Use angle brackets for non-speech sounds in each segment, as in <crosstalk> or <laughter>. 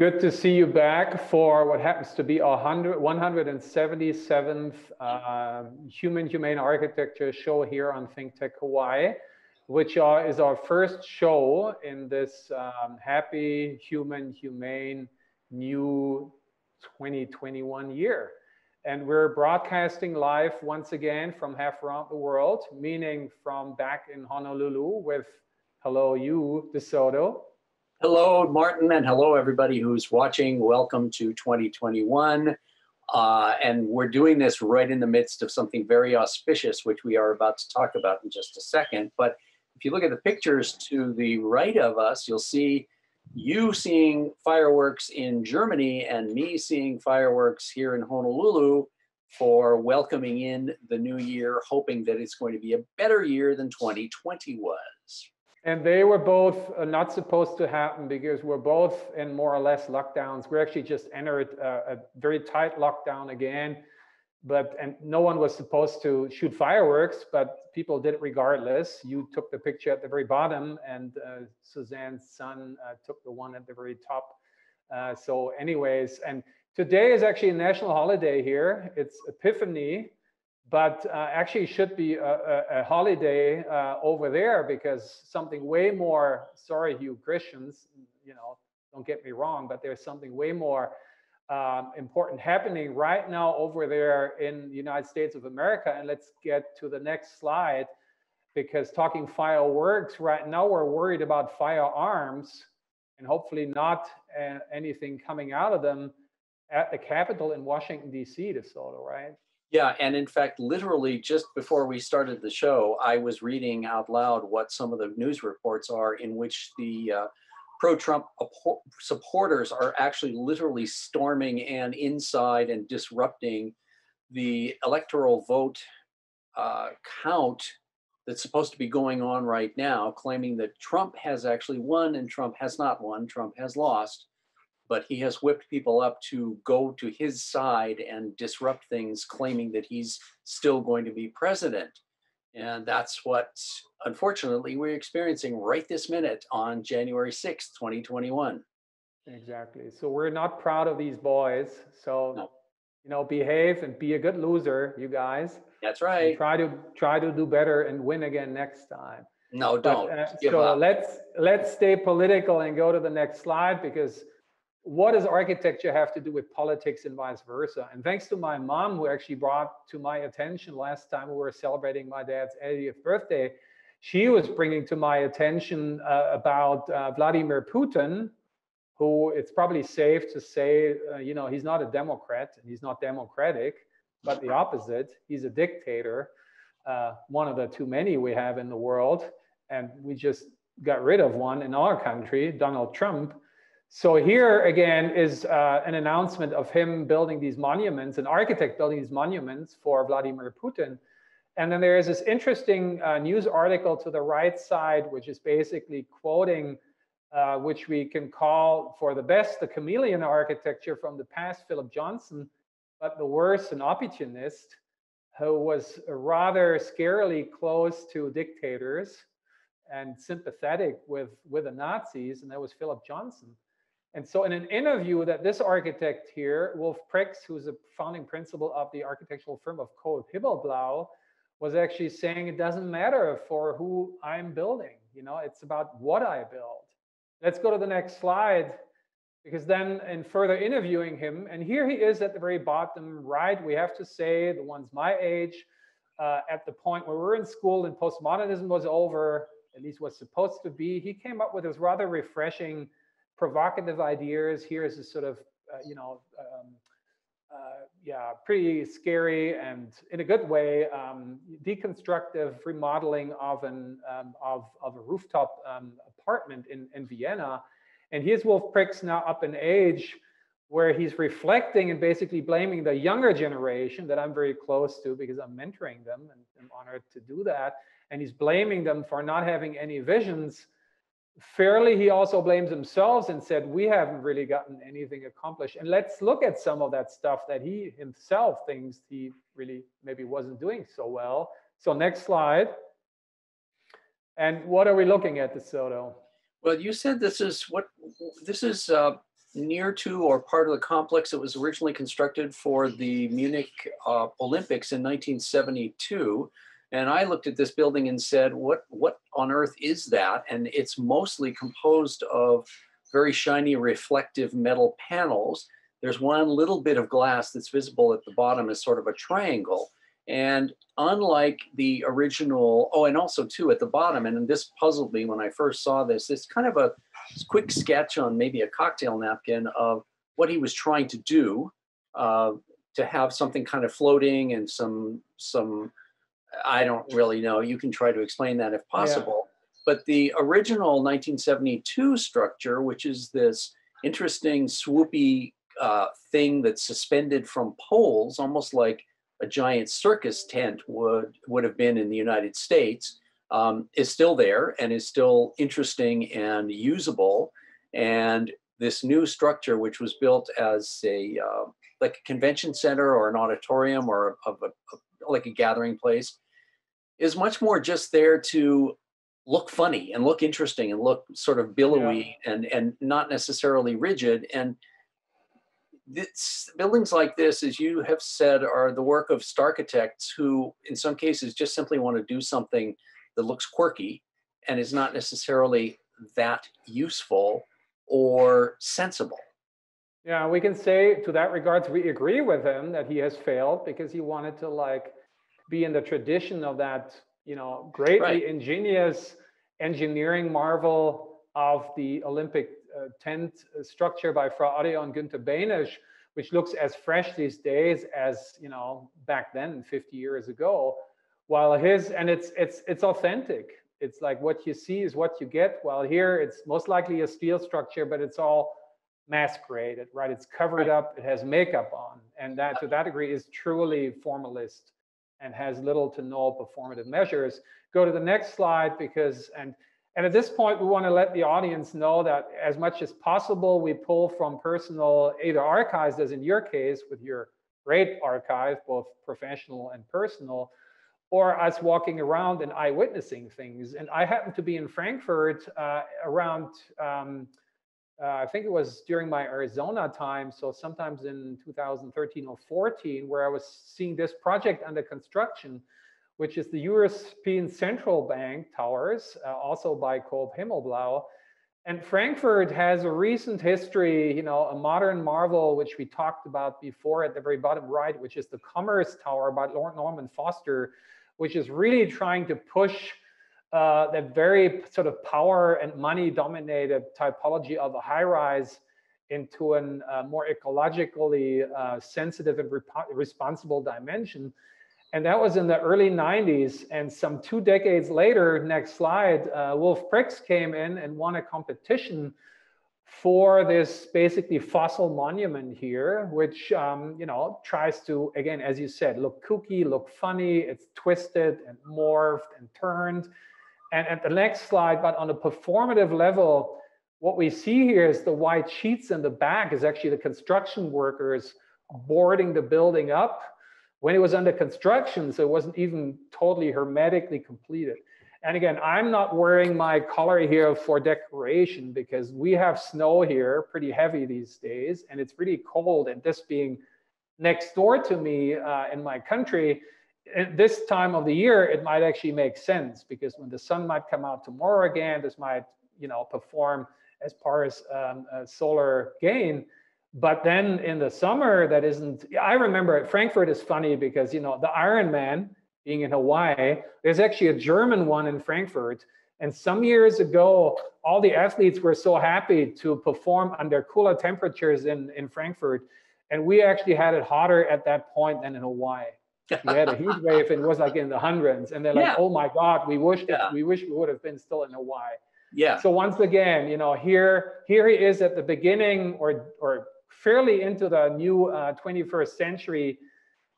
Good to see you back for what happens to be our 177th uh, Human Humane Architecture show here on ThinkTech Hawaii, which are, is our first show in this um, happy, human, humane, new 2021 year. And we're broadcasting live once again from half around the world, meaning from back in Honolulu with hello you, DeSoto. Hello, Martin, and hello, everybody who's watching. Welcome to 2021. Uh, and we're doing this right in the midst of something very auspicious, which we are about to talk about in just a second. But if you look at the pictures to the right of us, you'll see you seeing fireworks in Germany and me seeing fireworks here in Honolulu for welcoming in the new year, hoping that it's going to be a better year than 2020 was. And they were both uh, not supposed to happen because we're both in more or less lockdowns. We actually just entered a, a, very tight lockdown again, but and no one was supposed to shoot fireworks, but people did it regardless. You took the picture at the very bottom, and uh, Suzanne's son uh, took the one at the very top. Uh, so, anyways, and today is actually a national holiday here. It's Epiphany, but uh, actually should be a, a, a holiday uh, over there because something way more, sorry, you Christians, you know, don't get me wrong, but there's something way more um, important happening right now over there in the United States of America. And let's get to the next slide because talking fireworks, right now we're worried about firearms and hopefully not uh, anything coming out of them at the Capitol in Washington, D.C. DeSoto, right? Yeah, and in fact, literally just before we started the show, I was reading out loud what some of the news reports are in which the uh, pro-Trump supporters are actually literally storming and inside and disrupting the electoral vote uh, count that's supposed to be going on right now, claiming that Trump has actually won and Trump has not won, Trump has lost but he has whipped people up to go to his side and disrupt things, claiming that he's still going to be president. And that's what, unfortunately, we're experiencing right this minute on January 6th, 2021. Exactly. So we're not proud of these boys. So, no. you know, behave and be a good loser, you guys. That's right. try to try to do better and win again next time. No, don't. But, uh, so up. let's let's stay political and go to the next slide because what does architecture have to do with politics and vice versa? And thanks to my mom, who actually brought to my attention last time we were celebrating my dad's 80th birthday, she was bringing to my attention uh, about uh, Vladimir Putin, who it's probably safe to say, uh, you know, he's not a Democrat and he's not democratic, but the opposite. He's a dictator, uh, one of the too many we have in the world. And we just got rid of one in our country, Donald Trump so here again is uh, an announcement of him building these monuments, an architect building these monuments for Vladimir Putin. And then there is this interesting uh, news article to the right side, which is basically quoting, uh, which we can call for the best, the chameleon architecture from the past, Philip Johnson, but the worst, an opportunist who was rather scarily close to dictators and sympathetic with, with the Nazis, and that was Philip Johnson. And so in an interview that this architect here, Wolf Prix, who's a founding principal of the architectural firm of Coop Himmelblau, was actually saying it doesn't matter for who I'm building, you know, it's about what I build. Let's go to the next slide, because then in further interviewing him, and here he is at the very bottom right, we have to say the ones my age, uh, at the point where we're in school and postmodernism was over, at least was supposed to be, he came up with this rather refreshing provocative ideas. Here's a sort of, uh, you know, um, uh, yeah, pretty scary and in a good way, um, deconstructive remodeling of an um, of of a rooftop um, apartment in in Vienna. And here's Wolf Prix now up in age, where he's reflecting and basically blaming the younger generation that I'm very close to because I'm mentoring them and I'm honored to do that. And he's blaming them for not having any visions fairly he also blames himself and said we haven't really gotten anything accomplished and let's look at some of that stuff that he himself thinks he really maybe wasn't doing so well so next slide and what are we looking at DeSoto? well you said this is what this is uh, near to or part of the complex that was originally constructed for the Munich uh, Olympics in 1972. And I looked at this building and said, what, what on earth is that? And it's mostly composed of very shiny reflective metal panels. There's one little bit of glass that's visible at the bottom as sort of a triangle. And unlike the original, oh, and also too at the bottom, and this puzzled me when I first saw this, it's kind of a quick sketch on maybe a cocktail napkin of what he was trying to do uh, to have something kind of floating and some, some, I don't really know. You can try to explain that if possible. Yeah. But the original 1972 structure, which is this interesting swoopy uh, thing that's suspended from poles, almost like a giant circus tent would would have been in the United States, um, is still there and is still interesting and usable. And this new structure, which was built as a uh, like a convention center or an auditorium or of a, a, like a gathering place, is much more just there to look funny and look interesting and look sort of billowy yeah. and and not necessarily rigid and this, buildings like this, as you have said, are the work of architects who, in some cases, just simply want to do something that looks quirky and is not necessarily that useful or sensible. Yeah, we can say to that regards, we agree with him that he has failed because he wanted to like be in the tradition of that, you know, greatly right. ingenious engineering marvel of the Olympic uh, tent structure by Frei Otto and Günther Behnisch, which looks as fresh these days as you know back then, 50 years ago. While his and it's it's it's authentic. It's like what you see is what you get. While here, it's most likely a steel structure, but it's all masqueraded, right? It's covered up. It has makeup on, and that to that degree is truly formalist and has little to no performative measures. Go to the next slide because and and at this point, we want to let the audience know that as much as possible, we pull from personal, either archives, as in your case, with your great archive, both professional and personal, or us walking around and eyewitnessing things. And I happened to be in Frankfurt uh, around, um, uh, I think it was during my Arizona time, so sometimes in 2013 or 14, where I was seeing this project under construction which is the European Central Bank Towers, uh, also by Coop Himmelblau. And Frankfurt has a recent history, you know, a modern marvel, which we talked about before at the very bottom right, which is the Commerce Tower by Lord Norman Foster, which is really trying to push uh, that very sort of power and money dominated typology of a high rise into a uh, more ecologically uh, sensitive and responsible dimension. And that was in the early 90s. And some two decades later, next slide, uh, Wolf Prix came in and won a competition for this basically fossil monument here, which, um, you know, tries to, again, as you said, look kooky, look funny, it's twisted and morphed and turned. And at the next slide, but on a performative level, what we see here is the white sheets in the back is actually the construction workers boarding the building up when it was under construction, so it wasn't even totally hermetically completed. And again, I'm not wearing my collar here for decoration because we have snow here, pretty heavy these days, and it's really cold. And this being next door to me uh, in my country, at this time of the year, it might actually make sense because when the sun might come out tomorrow again, this might, you know, perform as far as um, solar gain. But then in the summer, that isn't. I remember Frankfurt is funny because you know the Ironman being in Hawaii. There's actually a German one in Frankfurt, and some years ago, all the athletes were so happy to perform under cooler temperatures in in Frankfurt, and we actually had it hotter at that point than in Hawaii. We had a heat wave and it was like in the hundreds, and they're like, yeah. "Oh my God, we wish that yeah. we wish we would have been still in Hawaii." Yeah. So once again, you know, here here he is at the beginning or or fairly into the new uh, 21st century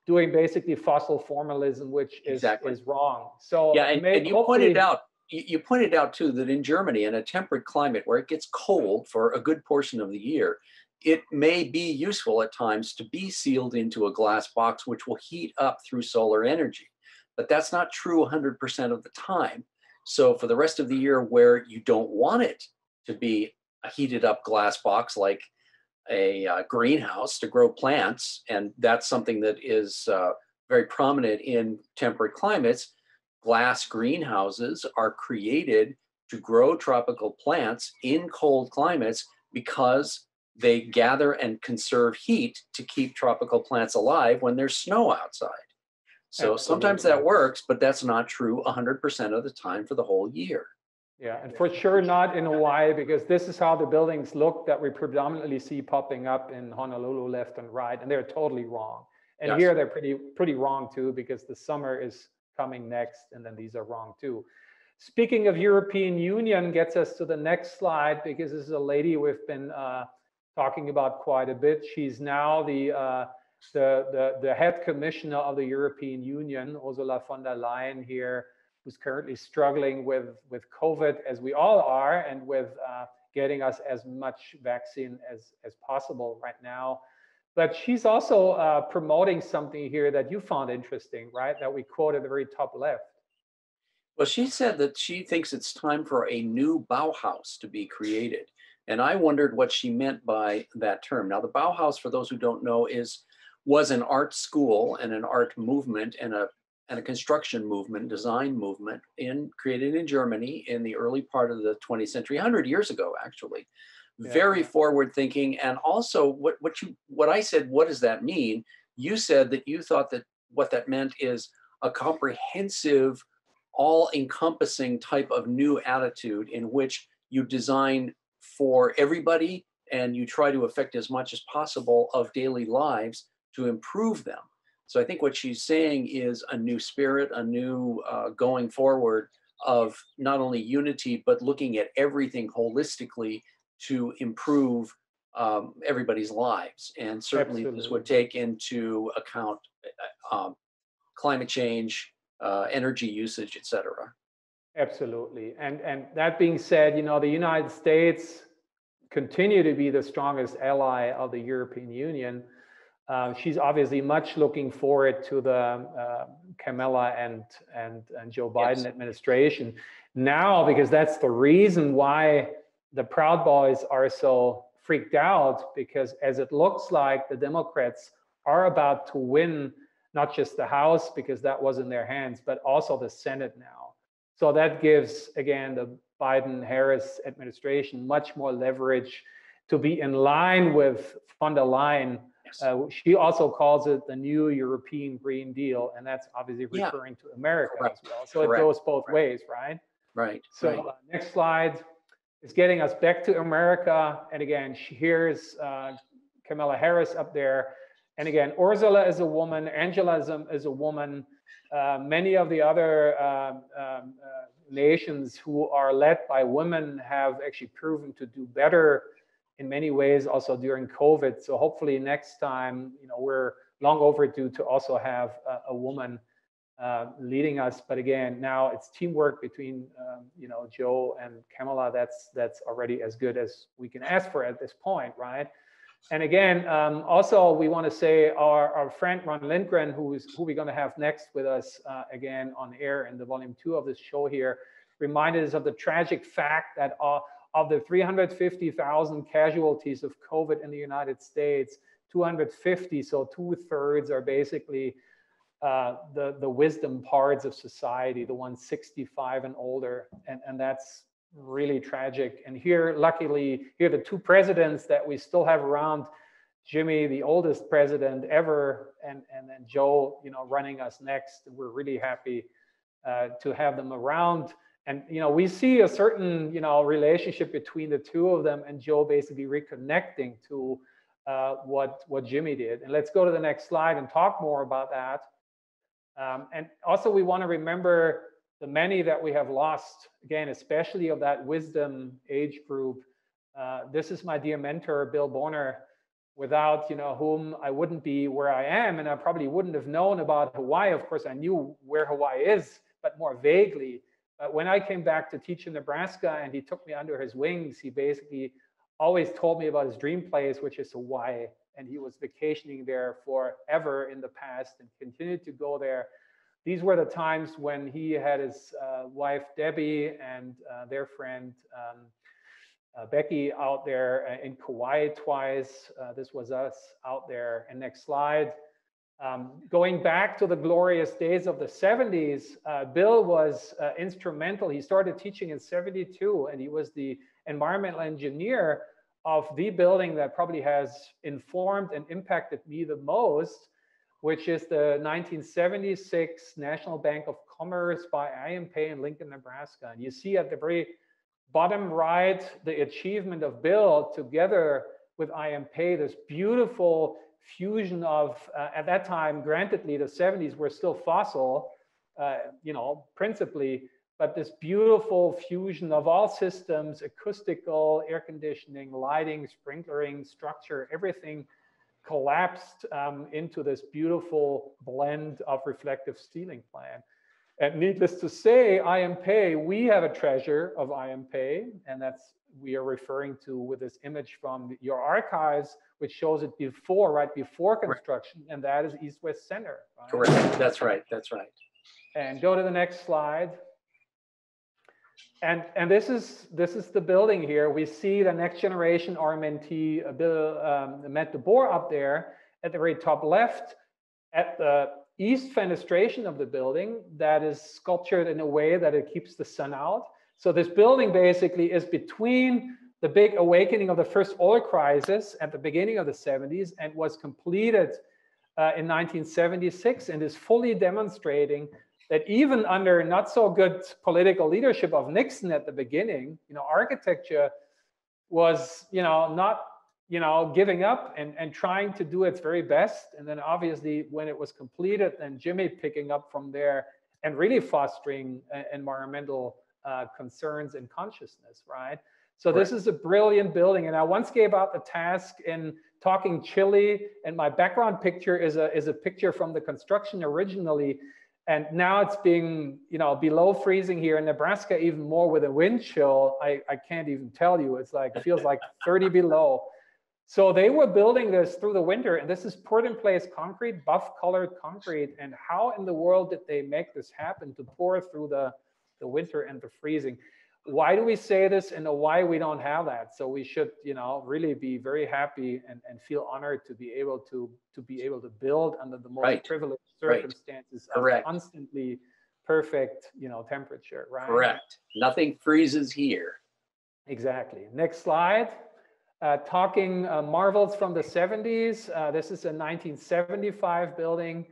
doing basically fossil formalism, which is, exactly. is wrong. So yeah, and, and you pointed out you pointed out too that in Germany, in a temperate climate where it gets cold for a good portion of the year, it may be useful at times to be sealed into a glass box, which will heat up through solar energy. But that's not true 100% of the time. So for the rest of the year, where you don't want it to be a heated up glass box like a uh, greenhouse to grow plants, and that's something that is uh, very prominent in temperate climates. Glass greenhouses are created to grow tropical plants in cold climates because they gather and conserve heat to keep tropical plants alive when there's snow outside. So sometimes that works, but that's not true 100% of the time for the whole year. Yeah, and for sure not in Hawaii because this is how the buildings look that we predominantly see popping up in Honolulu left and right, and they're totally wrong. And Yes. here they're pretty pretty wrong too because the summer is coming next, and then these are wrong too. Speaking of European Union, gets us to the next slide because this is a lady we've been uh, talking about quite a bit. She's now the uh, the, the the head commissioner of the European Union, Ursula von der Leyen here who's currently struggling with, with COVID, as we all are, and with uh, getting us as much vaccine as, as possible right now. But she's also uh, promoting something here that you found interesting, right? That we quote at the very top left. Well, she said that she thinks it's time for a new Bauhaus to be created. And I wondered what she meant by that term. Now, the Bauhaus, for those who don't know, is was an art school and an art movement and a and a construction movement, design movement in created in Germany in the early part of the 20th century, 100 years ago, actually. Yeah. Very forward thinking. And also what, what you what I said, what does that mean? You said that you thought that what that meant is a comprehensive, all-encompassing type of new attitude in which you design for everybody and you try to affect as much as possible of daily lives to improve them. So I think what she's saying is a new spirit, a new uh, going forward of not only unity, but looking at everything holistically to improve um, everybody's lives. And certainly this would take into account uh, um, climate change, uh, energy usage, et cetera. Absolutely. And and that being said, you know, the United States continue to be the strongest ally of the European Union. Uh, she's obviously much looking forward to the uh, Kamala and and and Joe Biden Yes. administration now because that's the reason why the Proud Boys are so freaked out because as it looks like the Democrats are about to win not just the House because that was in their hands, but also the Senate now. So that gives, again, the Biden Harris administration much more leverage to be in line with von der Leyen. Yes. Uh, she also calls it the new European Green Deal, and that's obviously Yeah. referring to America Correct. as well. So Correct. it goes both Correct. ways, right? right. So right. uh, next slide is getting us back to America. And again, she- here's uh, Kamala Harris up there. And again, Ursula is a woman, Angela is a, is a woman. Uh, many of the other um, um, uh, nations who are led by women have actually proven to do better in many ways also during COVID. So hopefully next time, you know, we're long overdue to also have a, a woman uh, leading us. But again, now it's teamwork between um, you know Joe and Kamala. That's that's already as good as we can ask for at this point, right? And again, um, also we want to say our, our friend Ron Lindgren, who is who we're going to have next with us uh, again on air in the volume two of this show here, reminded us of the tragic fact that uh, of the 350,000 casualties of COVID in the United States, 250, so two thirds are basically uh, the the wisdom parts of society, the ones 65 and older, and and that's really tragic. And here, luckily, here the two presidents that we still have around. Jimmy, the oldest president ever, and and then Joe, you know, running us next. We're really happy uh, to have them around. And you know, we see a certain you know relationship between the two of them, and Joe basically reconnecting to uh, what what Jimmy did. And let's go to the next slide and talk more about that. Um, and also, we want to remember the many that we have lost, again, especially of that wisdom age group. Uh, this is my dear mentor, Bill Borner, without you know whom I wouldn't be where I am, and I probably wouldn't have known about Hawaii. Of course, I knew where Hawaii is, but more vaguely. But when I came back to teach in Nebraska, and he took me under his wings, he basically always told me about his dream place, which is Hawaii and he was vacationing there forever in the past and continued to go there. These were the times when he had his uh, wife Debbie and uh, their friend um, uh, Becky out there uh, in Kauai twice. Uh, this was us out there. And next slide. Um, going back to the glorious days of the 70s, uh, Bill was uh, instrumental. He started teaching in 72 and he was the environmental engineer of the building that probably has informed and impacted me the most, which is the 1976 National Bank of Commerce by I.M. Pei in Lincoln, Nebraska. And you see at the very bottom right, the achievement of Bill together with I.M. Pei, this beautiful fusion of, uh, at that time, grantedly, the 70s were still fossil, uh, you know, principally, but this beautiful fusion of all systems, acoustical, air conditioning, lighting, sprinklering, structure, everything collapsed um, into this beautiful blend of reflective steeling plan. And needless to say, I.M. Pei, we have a treasure of I.M. Pei, and that's we are referring to with this image from your archives, which shows it before, right before construction, and that is East West Center. Right? Correct. That's right. That's right. And go to the next slide. And, and this is this is the building here. We see the next generation RMNT uh, um, Matt DeBoer up there at the very top left at the east fenestration of the building that is sculptured in a way that it keeps the sun out. So this building basically is between the big awakening of the first oil crisis at the beginning of the 70s and was completed uh, in 1976 and is fully demonstrating that even under not so good political leadership of Nixon at the beginning, you know, architecture was, you know, not, you know, giving up and, and trying to do its very best. And then obviously when it was completed, then Jimmy picking up from there and really fostering uh, environmental uh, concerns and consciousness, right? So right. this is a brilliant building. And I once gave out the task in talking Chile, and my background picture is a is a picture from the construction originally and now it's being you know below freezing here in nebraska even more with a wind chill i, I can't even tell you. It's like feels like <laughs> 30 below. So they were building this through the winter and this is poured in place concrete buff colored concrete. And how in the world did they make this happen to pour through the the winter and the freezing why do we say this and why we don't have that? So we should you know really be very happy and, and feel honored to be able to to be able to build under the most right. privileged circumstances right. of constantly perfect you know temperature right? Correct. Nothing freezes here. Exactly. Next slide. Uh, talking uh, marvels from the 70s uh, this is a 1975 building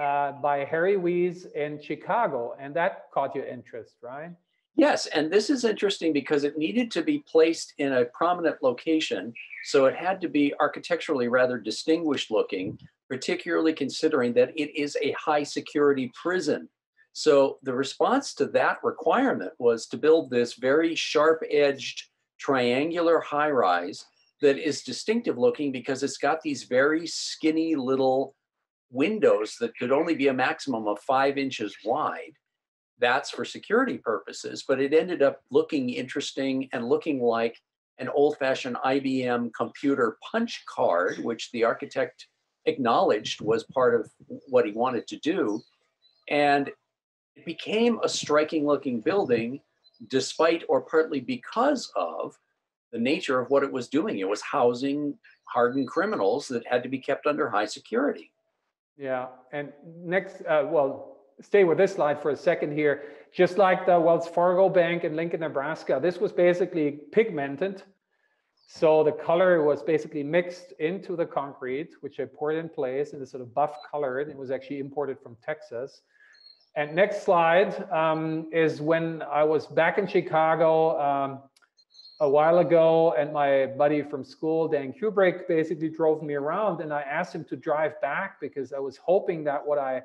uh, by harry weese in chicago and that caught your interest right Yes, and this is interesting because it needed to be placed in a prominent location. So it had to be architecturally rather distinguished looking, particularly considering that it is a high security prison. So the response to that requirement was to build this very sharp edged triangular high rise that is distinctive looking because it's got these very skinny little windows that could only be a maximum of five inches wide that's for security purposes, but it ended up looking interesting and looking like an old fashioned IBM computer punch card, which the architect acknowledged was part of what he wanted to do. And it became a striking looking building, despite or partly because of the nature of what it was doing. It was housing hardened criminals that had to be kept under high security. Yeah. And next, uh, well, stay with this slide for a second here. Just like the Wells Fargo Bank in Lincoln, Nebraska, this was basically pigmented. So the color was basically mixed into the concrete, which I poured in place in this sort of buff colored. It was actually imported from Texas. And next slide um, is when I was back in Chicago um, a while ago, and my buddy from school, Dan Kubrick, basically drove me around, and I asked him to drive back because I was hoping that what I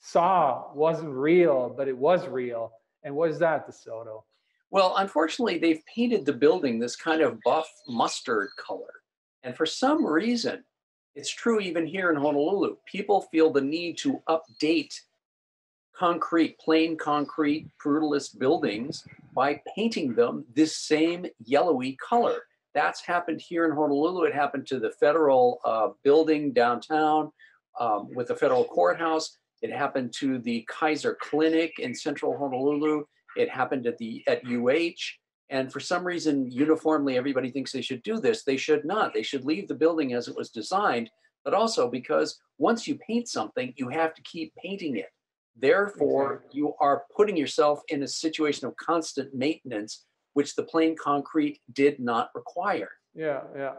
saw wasn't real, but it was real. And what is that, DeSoto? Well, unfortunately, they've painted the building this kind of buff mustard color. And for some reason, it's true even here in Honolulu, people feel the need to update concrete, plain concrete, brutalist buildings by painting them this same yellowy color. That's happened here in Honolulu. It happened to the federal uh, building downtown um, with the federal courthouse. It happened to the Kaiser Clinic in central Honolulu. It happened at the at UH. And for some reason, uniformly, everybody thinks they should do this. They should not. They should leave the building as it was designed, but also because once you paint something, you have to keep painting it. Therefore, Exactly. you are putting yourself in a situation of constant maintenance, which the plain concrete did not require. Yeah, yeah.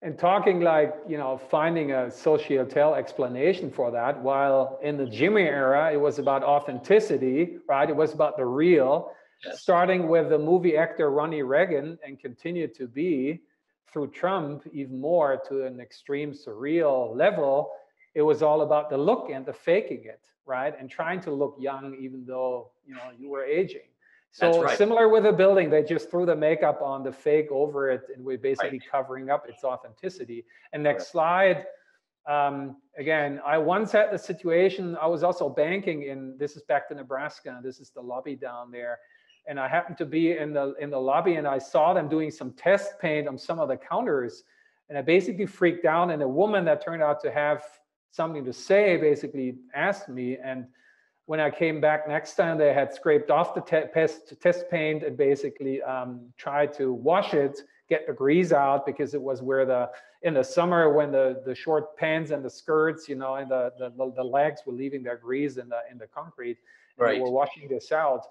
And talking like, you know, finding a societal explanation for that, while in the Jimmy era, it was about authenticity, right? It was about the real, Yes. starting with the movie actor Ronnie Reagan and continued to be through Trump even more to an extreme surreal level. It was all about the look and the faking it, right? And trying to look young even though, you know, you were aging. So right. similar with the building, they just threw the makeup on the fake over it, and we're basically covering up its authenticity. And next slide. Um, again, I once had the situation. I was also banking in. This is back to Nebraska. This is the lobby down there, and I happened to be in the in the lobby, and I saw them doing some test paint on some of the counters, and I basically freaked out. And a woman that turned out to have something to say basically asked me, and when I came back next time, they had scraped off the te- test, test paint and basically um, tried to wash it, get the grease out because it was where the in the summer when the the short pants and the skirts, you know, and the the, the legs were leaving their grease in the in the concrete. And Right. They were washing this out,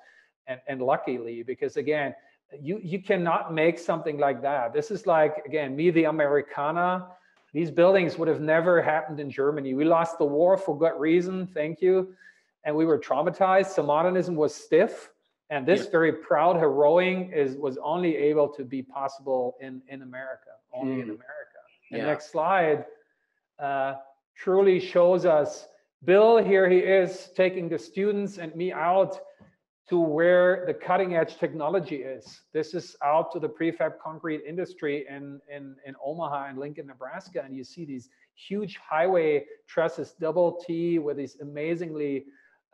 and and luckily because again. You, you cannot make something like that. This is like again me the Americana. These buildings would have never happened in Germany. We lost the war for good reason. Thank you and we were traumatized. So modernism was stiff, and this Yeah. very proud, heroing is was only able to be possible in in America, only in Mm. America. The next slide uh, truly shows us. Bill here he is taking the students and me out to where the cutting edge technology is. This is out to the prefab concrete industry in, in, in Omaha and Lincoln, Nebraska. And you see these huge highway trusses, double T with these amazingly,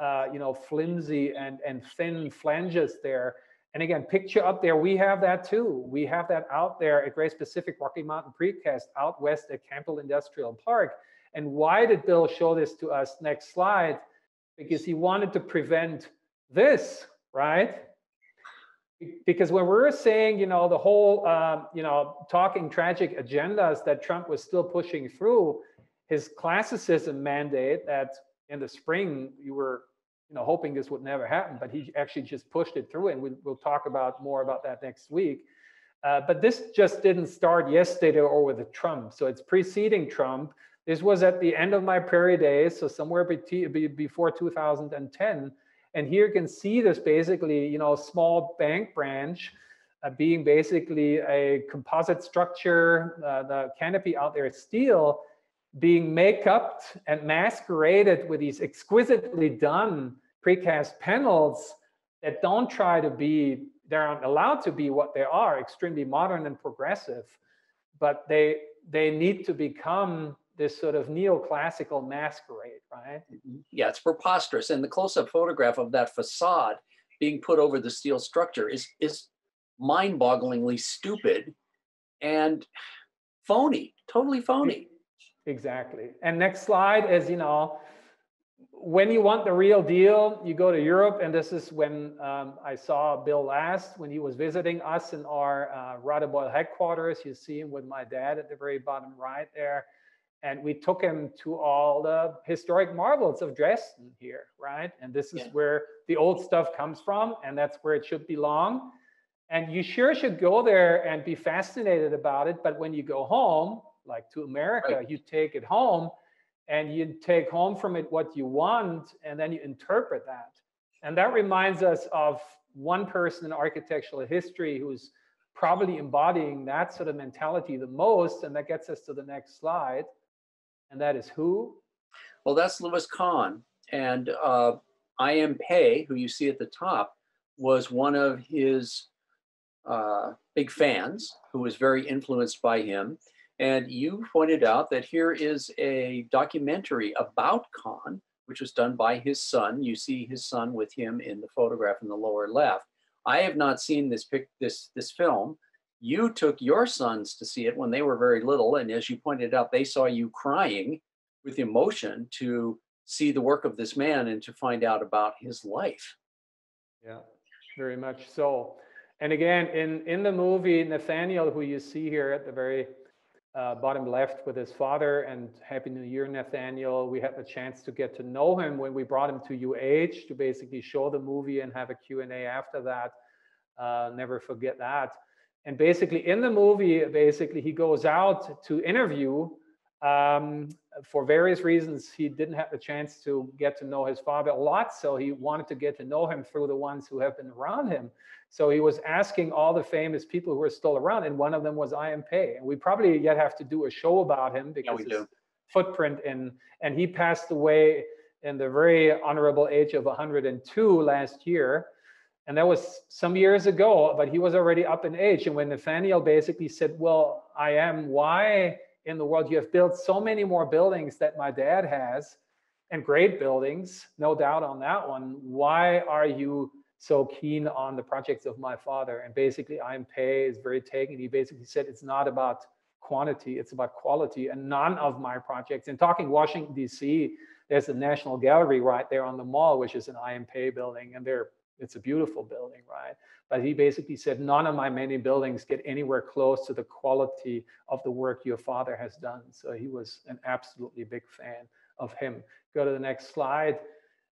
uh, you know, flimsy and, and thin flanges there. And again, picture up there, we have that too. We have that out there at Great Pacific Rocky Mountain Precast out west at Campbell Industrial Park. And why did Bill show this to us? Next slide. Because he wanted to prevent this, right? Because when we're saying, you know, the whole, um, you know, talking tragic agendas that Trump was still pushing through, his classicism mandate that in the spring you were, you know, hoping this would never happen, but he actually just pushed it through, and we, we'll talk about more about that next week. Uh, but this just didn't start yesterday or with Trump, so it's preceding Trump. This was at the end of my prairie days, so somewhere before 2010. And here you can see this basically, you know, small bank branch uh, being basically a composite structure, uh, the canopy out there is steel, being make-up and masqueraded with these exquisitely done precast panels that don't try to be, they aren't allowed to be what they are, extremely modern and progressive, but they they need to become this sort of neoclassical masquerade, right? Mm-hmm. Yeah, it's preposterous. And the close-up photograph of that facade being put over the steel structure is is mind-bogglingly stupid and phony, totally phony. Exactly. And next slide is, you know, when you want the real deal, you go to Europe. And this is when um, I saw Bill last, when he was visiting us in our uh, Radebeul headquarters. You see him with my dad at the very bottom right there. And we took him to all the historic marvels of Dresden here, right? And this is Yeah. where the old stuff comes from, and that's where it should belong. And you sure should go there and be fascinated about it. But when you go home, like to America, Right. you take it home and you take home from it what you want, and then you interpret that. And that reminds us of one person in architectural history who's probably embodying that sort of mentality the most. And that gets us to the next slide. And that is who? Well, that's Louis Kahn. And uh, I.M. Pei, who you see at the top, was one of his uh, big fans who was very influenced by him. And you pointed out that here is a documentary about Kahn, which was done by his son. You see his son with him in the photograph in the lower left. I have not seen this pic, this this film. You took your sons to see it when they were very little, and as you pointed out, they saw you crying with emotion to see the work of this man and to find out about his life. Yeah, very much so. And again, in, in the movie, Nathaniel, who you see here at the very uh, bottom left with his father, and Happy New Year, Nathaniel, we had the chance to get to know him when we brought him to UH to basically show the movie and have a Q&A after that. Uh, never forget that. And basically in the movie, basically he goes out to interview um, for various reasons, he didn't have the chance to get to know his father a lot. So he wanted to get to know him through the ones who have been around him. So he was asking all the famous people who are still around, and one of them was I.M. Pei. And we probably yet have to do a show about him because we his do. footprint in, and he passed away in the very honorable age of 102 last year. And that was some years ago, but he was already up in age. And when Nathaniel basically said, Well, I am, why in the world you have built so many more buildings that my dad has, and great buildings, no doubt on that one. Why are you so keen on the projects of my father? And basically, I.M. Pei is very taken. He basically said it's not about quantity, it's about quality. And none of my projects, and talking Washington, D.C., there's a National Gallery right there on the mall, which is an I.M. Pei building, and they're it's a beautiful building, right? But he basically said, none of my many buildings get anywhere close to the quality of the work your father has done. So he was an absolutely big fan of him. Go to the next slide.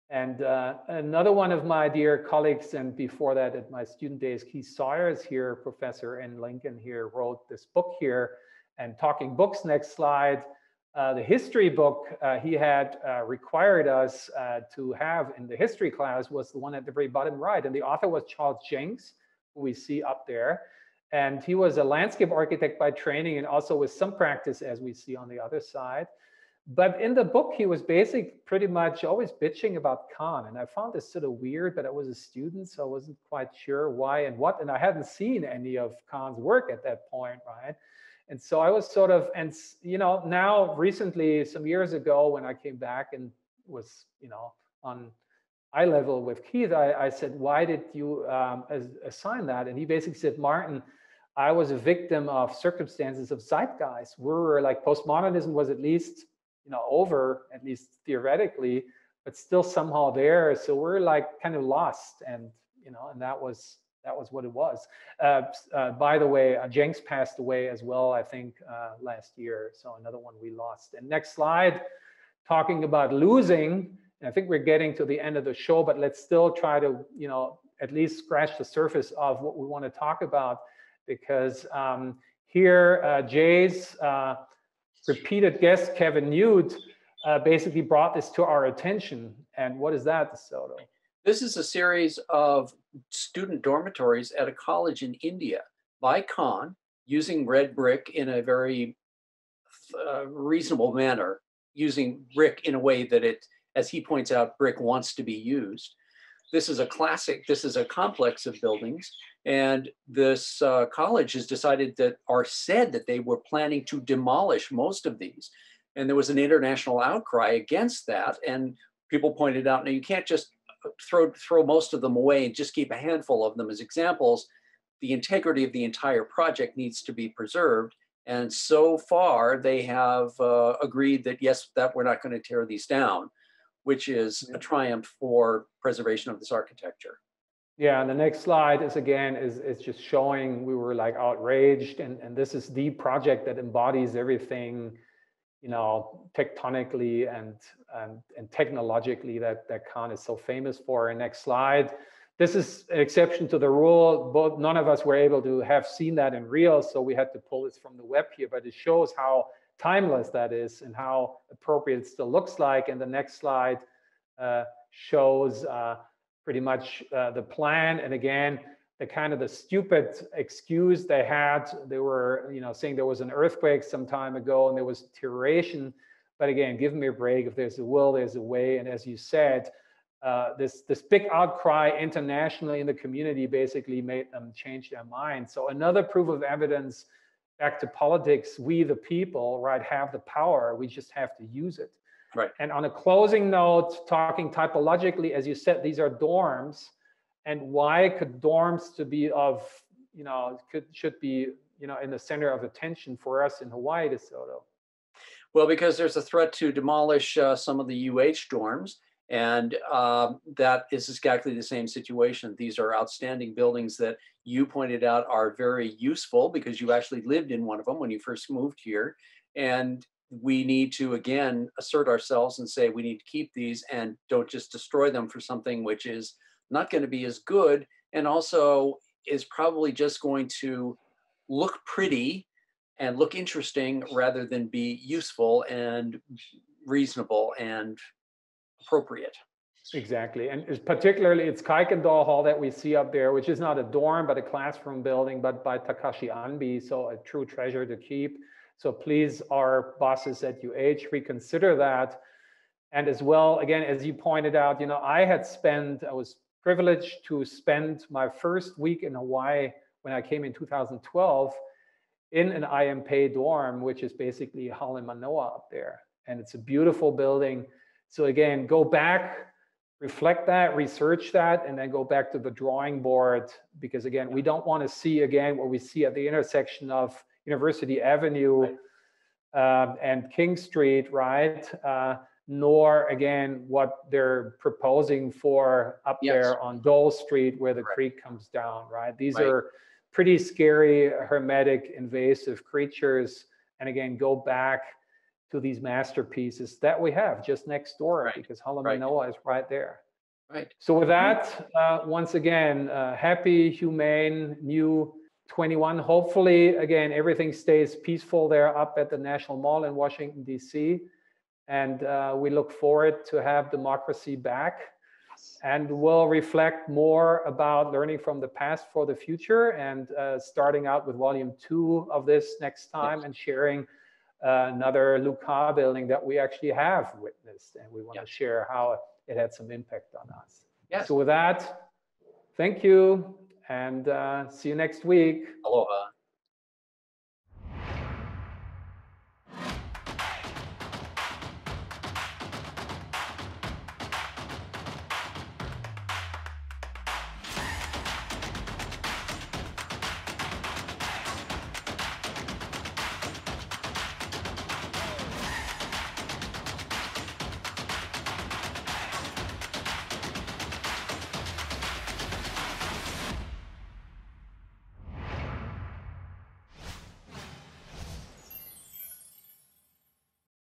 And uh, another one of my dear colleagues, and before that at my student days, Keith Sawyers here, professor in Lincoln here, wrote this book here. And talking books, next slide. Uh, the history book uh, he had uh, required us uh, to have in the history class was the one at the very bottom right. And the author was Charles Jencks, who we see up there. And he was a landscape architect by training and also with some practice, as we see on the other side. But in the book, he was basically pretty much always bitching about Kahn. And I found this sort of weird, but I was a student, so I wasn't quite sure why and what. And I hadn't seen any of Kahn's work at that point, right? And so I was sort of, and you know, now recently, some years ago, when I came back and was, you know, on eye level with Keith, I, I said, why did you um, assign that? And he basically said, Martin, I was a victim of circumstances of zeitgeist. We were like postmodernism was at least, you know, over at least theoretically, but still somehow there. So we're like kind of lost, and you know, and that was that was what it was. Uh, uh, by the way, uh, Jencks passed away as well, I think, uh, last year. So another one we lost. And next slide, talking about losing. I think we're getting to the end of the show, but let's still try to, you know, at least scratch the surface of what we want to talk about, because um, here uh, Jay's uh, repeated guest Kevin Newt basically brought this to our attention. And what is that, DeSoto? This is a series of student dormitories at a college in India by Kahn using red brick in a very uh, reasonable manner, using brick in a way that it, as he points out, brick wants to be used. This is a classic, this is a complex of buildings. And this uh, college has decided that, or said that they were planning to demolish most of these. And there was an international outcry against that. And people pointed out, now you can't just throw throw most of them away and just keep a handful of them as examples, the integrity of the entire project needs to be preserved. And so far, they have uh, agreed that yes, that we're not going to tear these down, which is a triumph for preservation of this architecture. Yeah, and the next slide is again is is just showing we were like outraged, and and this is the project that embodies everything you know, tectonically and, and, and technologically that, that Kahn is so famous for. And next slide. This is an exception to the rule. Both none of us were able to have seen that in real, so we had to pull this from the web here, but it shows how timeless that is and how appropriate it still looks like. And the next slide uh, shows uh, pretty much uh, the plan. And again, the kind of the stupid excuse they had. They were, you know, saying there was an earthquake some time ago and there was deterioration. But again, give me a break. If there's a will, there's a way. And as you said, uh, this this big outcry internationally in the community basically made them change their mind. So another proof of evidence back to politics. We the people, right, have the power. We just have to use it. Right. And on a closing note, talking typologically, as you said, these are dorms and why could dorms to be of you know could should be you know in the center of attention for us in Hawaii DeSoto? Well, because there's a threat to demolish uh, some of the UH dorms, And um, that is exactly the same situation. These are outstanding buildings that you pointed out are very useful because you actually lived in one of them when you first moved here. And we need to, again, assert ourselves and say we need to keep these and don't just destroy them for something which is not going to be as good and also is probably just going to look pretty and look interesting rather than be useful and reasonable and appropriate. Exactly, and it's particularly it's Kuykendall Hall that we see up there, which is not a dorm but a classroom building, but by Takashi Anbe, so a true treasure to keep. So please, our bosses at UH, reconsider that. And as well, again, as you pointed out, you know, I had spent, I was privileged to spend my first week in Hawaii when I came in 2012 in an I.M. Pei dorm, which is basically Hale Manoa up there. And it's a beautiful building. So again, go back, reflect that, research that, and then go back to the drawing board. Because again, we don't want to see again what we see at the intersection of University Avenue um, and King Street, right? Uh, nor again what they're proposing for up Yes. there on Dole Street where the Correct. creek comes down, right? These Right. are pretty scary, hermetic, invasive creatures. And again, go back to these masterpieces that we have just next door Right. because Right. Manoa is right there. Right. So with that, uh, once again, uh, happy, humane, new 21. Hopefully, again, everything stays peaceful there up at the National Mall in Washington, D.C. And uh, we look forward to have democracy back. And we'll reflect more about learning from the past for the future and uh, starting out with volume two of this next time and sharing uh, another Luca building that we actually have witnessed. And we want to Yes. share how it had some impact on us. Yes. So with that, thank you and uh, see you next week. Aloha.